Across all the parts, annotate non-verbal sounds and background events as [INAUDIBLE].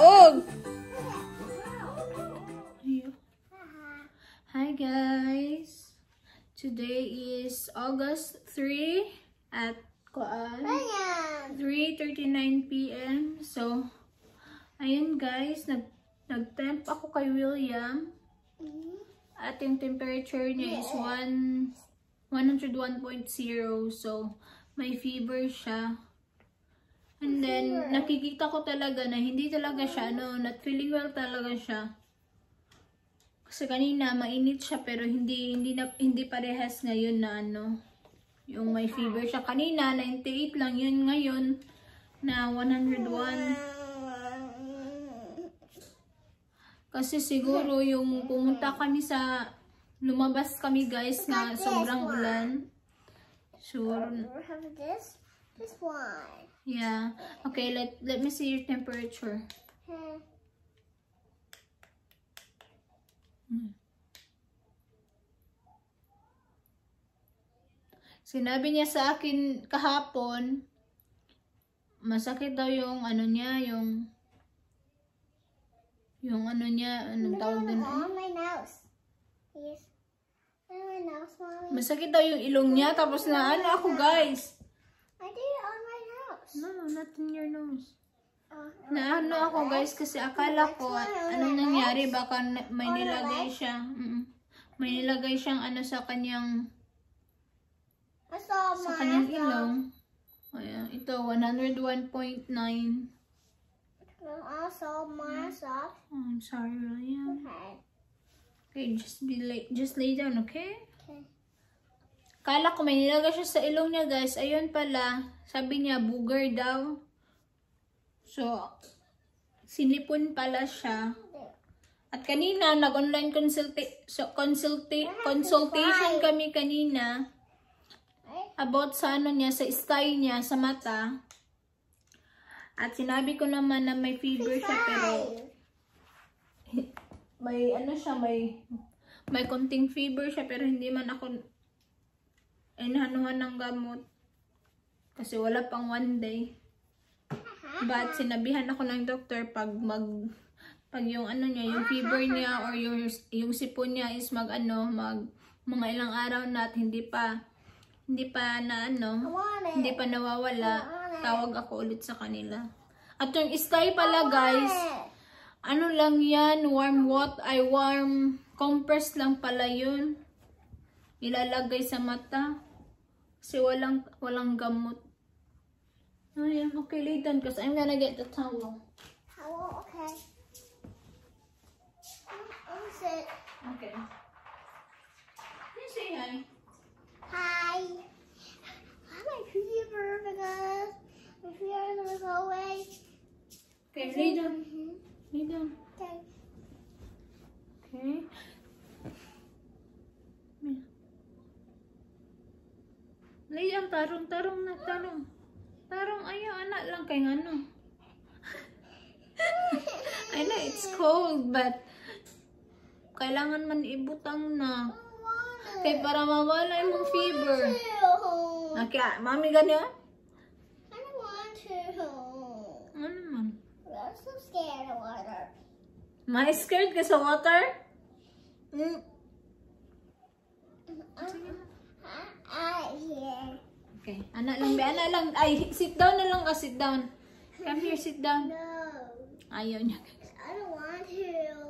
ka kadaog. Hi guys. Today is August 3 at kuan 3:39 PM. So ayun guys, nag nag-temp ako kay William. At yung temperature niya is 1 101.0. So may fever siya. And then, nakikita ko talaga na hindi talaga siya, ano, not feeling well talaga siya. Kasi kanina, mainit siya, pero hindi, hindi, na, hindi parehas ngayon na, ano, yung may fever siya. Kanina, 98 lang yun ngayon, na 101. Kasi siguro, yung pumunta kami sa, lumabas kami guys, na sobrang ulan. Sure. this one. Yeah. Okay, let let me see your temperature. Hmm. Sinabi niya sa akin kahapon, masakit daw yung ano niya, yung yung ano niya, anong tawag dun? On my nose. Yes. My nose, mommy. Masakit daw yung ilong niya, tapos na ano ako guys. I did it on my nose. No, not in your nose. Oh, Na ano ako guys, kasi akala ko, anong nangyari, baka may nilagay siya. Mm. May nilagay siyang ano sa kanyang sa kanyang ilong. Ayan, ito 101.9. Also myself. Oh, I'm sorry, William. Okay. Okay, just be lay, just lay down, okay? Kala ko may nilagay siya sa ilong niya, guys. Ayun pala, sabi niya booger daw. So, sinipon pala siya. At kanina, nag-online consulta- so, consulta- consultation kami kanina about sa ano niya, sa style niya, sa mata. At sinabi ko naman na may fever siya, pero may ano siya, may may konting fever siya, pero hindi man ako inahanuhan ng gamot. Kasi wala pang one day. But sinabihan ako ng doktor pag mag pag yung ano niya, yung fever niya or yung yung sipon niya is mag ano, mag mga ilang araw na at hindi pa hindi pa na ano, hindi pa nawawala, tawag ako ulit sa kanila. At yung stay pala guys, ano lang yan, warm what, ay warm compress lang pala yun. Ilalagay sa mata. Kasi walang, walang gamot. Ayan, okay, lay down because I'm gonna get the towel. Hello, okay. Me sit. Okay. Can you say hi? Hi. I have my fever because my fever will go away. Okay, lay down. Mhm. Lay down. Okay. Okay. Lay down, tarong, tarong na, tarong. Tarong, ayaw, anak lang kay ano. [LAUGHS] I know it's cold, but kailangan man ibutang na. Kay para mawala yung fever. I Okay, mami ganyan? don't want to. Ano man? I'm so scared of water. Ma scared ka sa water? Mm. I here. Okay, anak lang, be, anak lang. Ay, sit down na lang ka, sit down. Come here, sit down. No. Ayaw niya. I don't want to.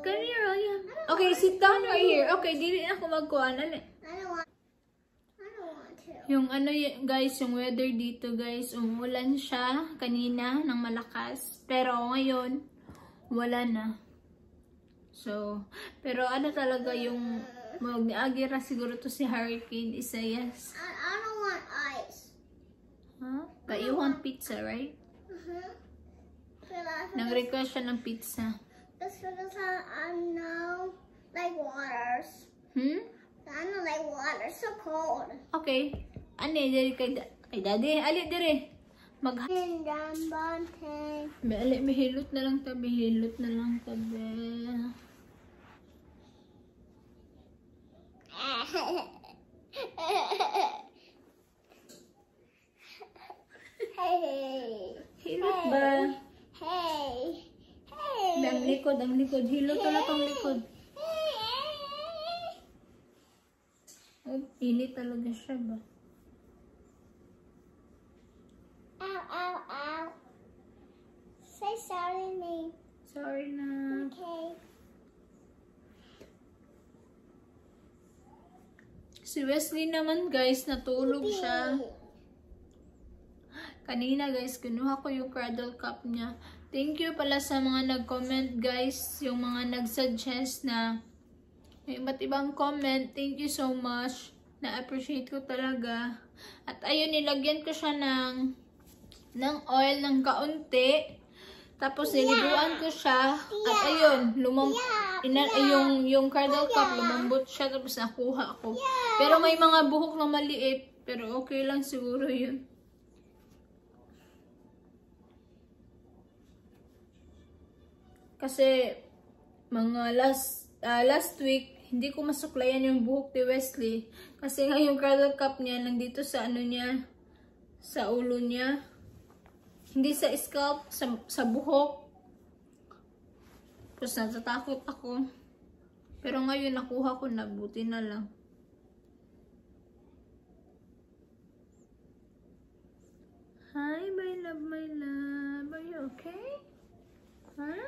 Come here, ayaw. Okay, sit down right here. Okay, na ako magkuhan. Ano? I don't want. I don't want to. Yung ano guys, yung weather dito guys, umulan siya kanina ng malakas. Pero ngayon, wala na. So, pero ano talaga yung mag-agira siguro to si Hurricane Isaias. I, I don't want ice. Huh? But you want pizza, right? Uh-huh. Nag-request siya ng pizza. that's because I, I know like waters. Hmm? I know like water. So cold. Okay. Ano, diri kay, kay daddy. Ali, diri. Mag. Bali, mahilot na lang tabi, hilot na lang tabi. Hilot ba? Hey. Hey. Ang likod, ang likod. Hilot lang ang likod. Init talaga siya ba? Ow, ow, ow. Say sorry, me. Sorry na. Okay. Si Wesley naman guys, natulog siya. Kanina guys, kinuha ko yung cradle cup niya. Thank you pala sa mga nag-comment guys, yung mga nag-suggest na may iba't ibang comment. Thank you so much. Na-appreciate ko talaga. At ayun, nilagyan ko siya ng ng oil ng kaunti. Tapos niliguan ko siya. At ayun, lumam ina yung yung cradle cup lumambot siya tapos nakuha ko. Pero may mga buhok na maliit, pero okay lang siguro 'yun. Kasi mga last ah, last week hindi ko masuklayan yung buhok ni Wesley. Kasi nga yung cradle cup niya nandito sa ano niya sa ulo niya hindi sa scalp, sa, sa buhok. Tapos natatakot ako. Pero ngayon nakuha ko na, buti na lang. Hi, my love, my love. Are you okay? Huh?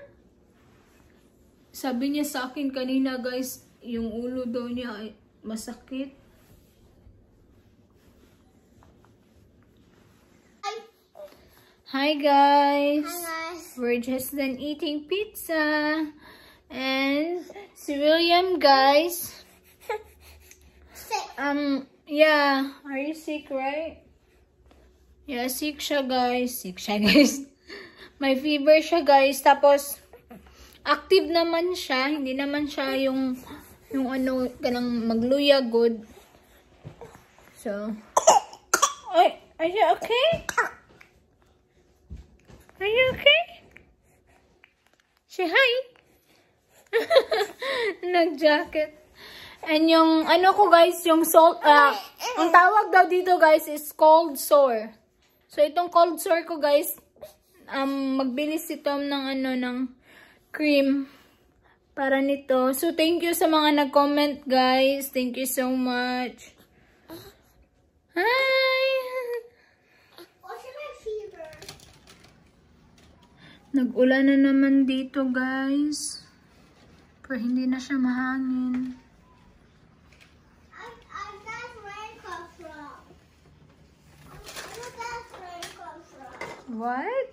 Sabi niya sa akin kanina guys, yung ulo daw niya ay masakit. Hi guys! Guys. We're just done eating pizza. And si William, guys. Say, [LAUGHS] Um, yeah. Are you sick, right? Yeah, sick siya, guys. Sick siya, [LAUGHS] guys. May fever siya, guys. Tapos, active naman siya. Hindi naman siya yung, yung ano, ganang magluya good. So, [COUGHS] Ay, are you okay? Are you okay? Say hi. [LAUGHS] Nag-jacket. And yung, ano ko guys, yung salt, ah, ang tawag daw dito guys is cold sore. So, itong cold sore ko guys, um, magbili si Tom ng ano, ng cream para nito. So, thank you sa mga nag-comment guys. Thank you so much. Hi! what's my fever? Nag-ulan na naman dito, guys. Pero hindi na siya mahangin. What?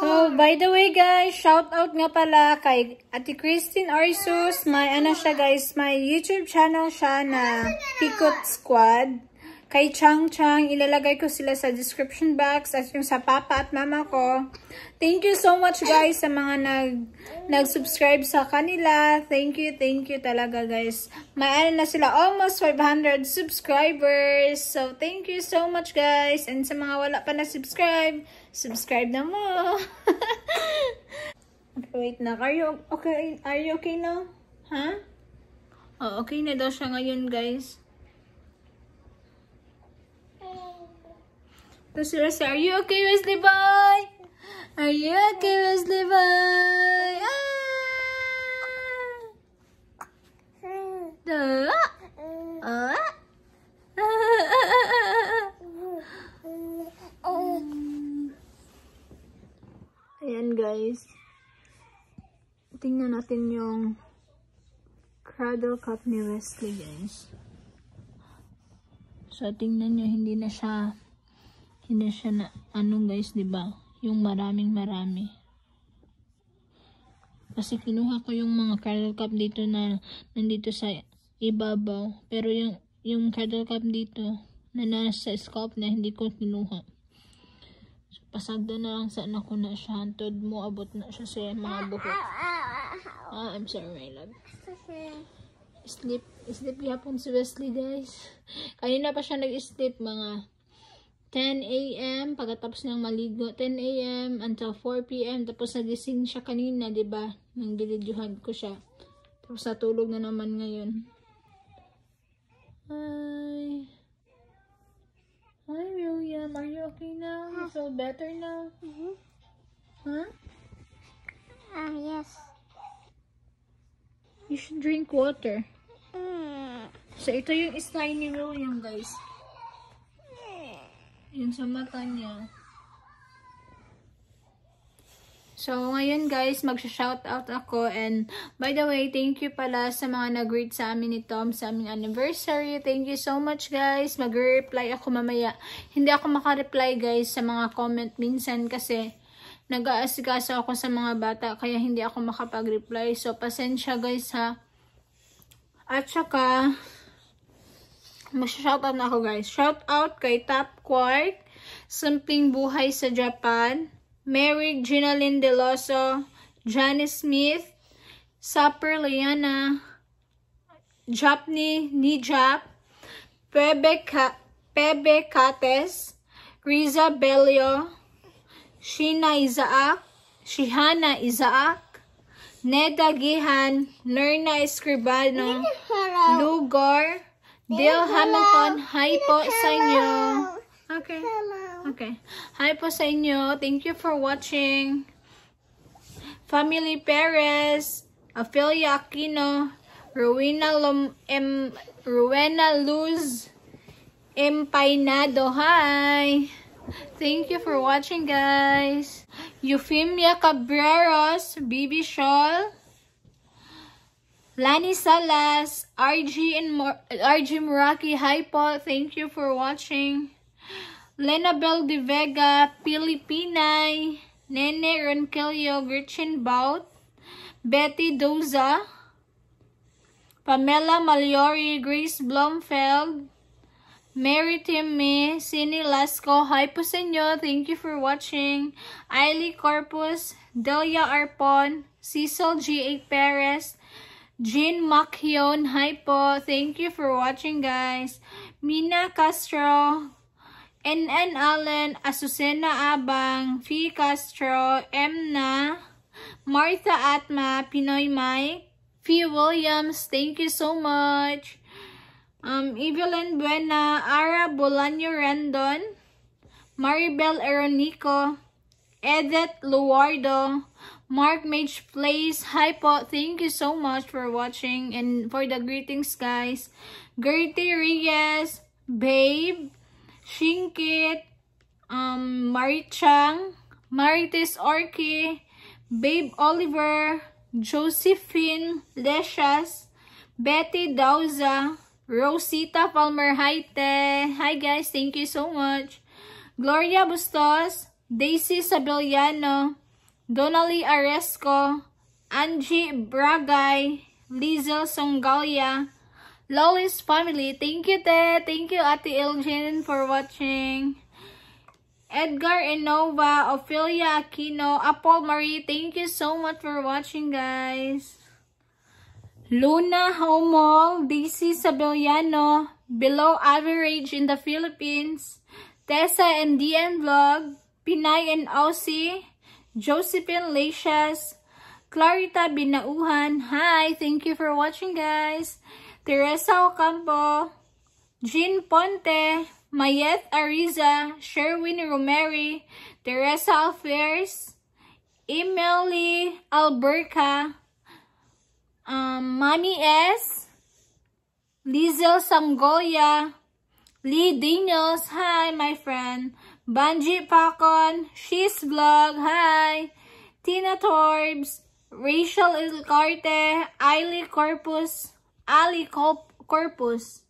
So, by the way, guys, shout out nga pala kay Ate Christine Arsus. May ano siya, guys, may YouTube channel siya na Pikot Squad. Kay Chang Chang, ilalagay ko sila sa description box at yung sa papa at mama ko. Thank you so much guys sa mga nag nag-subscribe sa kanila. Thank you, thank you talaga guys. May na sila, almost 500 subscribers. So, thank you so much guys. And sa mga wala pa na subscribe, subscribe na mo. [LAUGHS] wait na. Are you okay? Are you okay now? Huh? Oh, okay na daw siya ngayon guys. Tapos sila si, are you okay, Wesley boy? Are you okay, Wesley boy? Ah! Da! Ah! Ayan guys. Tingnan natin yung cradle cup ni Wesley guys. So tingnan nyo, hindi na siya hindi siya na, ano guys, di ba Yung maraming marami. Kasi kinuha ko yung mga cradle cup dito na nandito sa ibabaw. Pero yung, yung cradle cup dito na nasa scalp na hindi ko kinuha. So, pasagda na lang sa anak ko na siya. Hantod mo, abot na siya sa mga buhok. Ah, I'm sorry, my love. Sleep. Sleep yapon si Wesley, guys. Kanina pa siya nag-sleep, mga 10 a.m. pagkatapos ng maligo. 10 a.m. until 4 p.m. Tapos nagising siya kanina, di ba? Nang binidyohan ko siya. Tapos natulog na naman ngayon. Hi. Hi, William. Are you okay now? You feel better now? Mm-hmm. Huh? Ah, yes. You should drink water. Mm. So, ito yung style ni William, guys. Yun sa mata niya. So, ngayon guys, mag-shoutout ako. And, by the way, thank you pala sa mga nag-greet sa amin ni Tom sa aming anniversary. Thank you so much guys. Mag-reply ako mamaya. Hindi ako makareply guys sa mga comment minsan kasi nag-aasikaso ako sa mga bata kaya hindi ako makapag-reply. So, pasensya guys ha. At saka, mag-shoutout na ako guys. Shoutout kay Top Quark, Simpleng Buhay sa Japan, Mary Ginalyn Deloso, Janice Smith, Supper Liana, Japni Nijap, Pebe, Ka Pebe Cates, Riza Belio, Shina Isaac, Shihana Isaac, Neda Gihan, Lerna Escribano, Lugor, Dale Hamilton, hi po sa inyo. Okay. Okay. Hi po sa inyo. Thank you for watching. Family Perez, Ophelia Aquino, Rowena Lom M Rowena Luz Empainado. Hi. Thank you for watching, guys. Euphemia Cabreros, Bibi Shawl, Lani Salas, RG and Mor RG Muraki. Hi po. Thank you for watching. Lenabel de Vega, Pilipinay, Nene Ronquillo, Gretchen Bout, Betty Doza, Pamela Maliori, Grace Blomfeld, Mary Timmy, Cindy Lasco, hi po sa inyo. Thank you for watching. Ailey Corpus, Delia Arpon, Cecil G.A. Perez, Jean Macchion, hi po. Thank you for watching guys. Mina Castro, NN Allen, Azucena Abang, Fee Castro, Emna, Martha Atma, Pinoy Mike, Fee Williams, thank you so much. Um, Evelyn Buena, Ara Bolaño Rendon, Maribel Eronico, Edith Luardo, Mark Mage Plays. Hi po, thank you so much for watching and for the greetings guys. Gertie Reyes, Babe, Shinkit, um, Marichang, Marites Orki, Babe Oliver, Josephine Leshas, Betty Dauza, Rosita Palmer Haite. Hi guys, thank you so much. Gloria Bustos, Daisy Sabeliano, Donali Aresco, Angie Bragay, Lizel Songalia, Lolis family. Thank you, Te. Thank you, Ate Elgin, for watching. Edgar Inova, Ophelia Aquino, Apple Marie. Thank you so much for watching, guys. Luna Homol, DC Sabeliano, Below Average in the Philippines, Tessa and DN Vlog, Pinay and Aussie, Josephine Lecias, Clarita Binauhan. Hi, thank you for watching, guys. Teresa Ocampo, Jean Ponte, Mayet Ariza, Sherwin Romeri, Teresa Alfers, Emily Alberca, um, Mami S, Lizel Samgoya, Lee Daniels, hi my friend, Banji Pakon, She's Vlog, hi, Tina Torbs, Rachel Ilcarte, Ailey Corpus, Ali Corpus,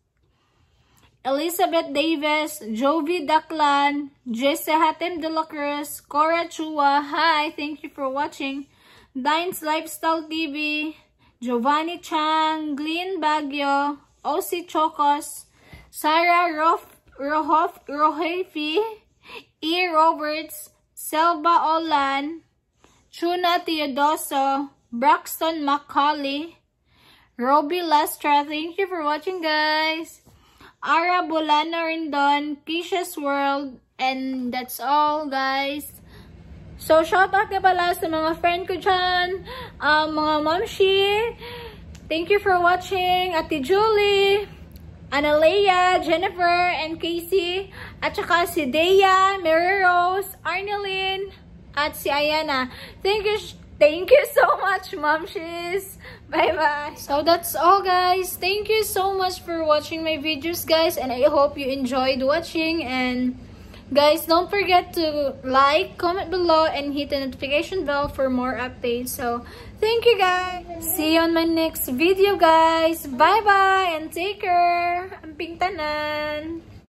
Elizabeth Davis, Jovi Daklan, Jesse Hatem de la Cruz, Cora Chua, hi, thank you for watching, Dines Lifestyle TV, Giovanni Chang, Glenn Baguio, Osi Chocos, Sarah Rof, Rohof, Rohefi, E. Roberts, Selva Olan, Chuna Teodoso, Braxton Macaulay, Roby Lastra. Thank you for watching, guys. Ara Bolana Rindon, Keisha's World, and that's all guys. So, shout out nga pala sa mga friend ko dyan, um, mga momshi. Thank you for watching, Ate Julie, Analea, Jennifer, and Casey, at saka si Dea, Mary Rose, Arnelyn, at si Ayana. Thank you, thank you so much, momshies. Bye-bye. So that's all guys. Thank you so much for watching my videos guys and I hope you enjoyed watching and guys don't forget to like, comment below and hit the notification bell for more updates. So thank you guys. See you on my next video guys. Bye-bye and take care. Amping tanan.